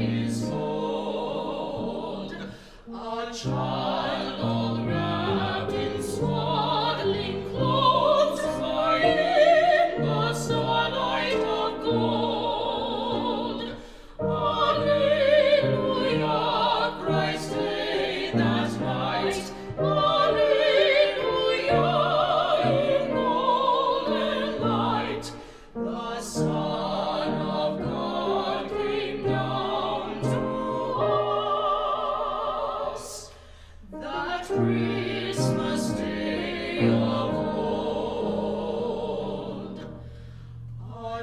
is old, a child.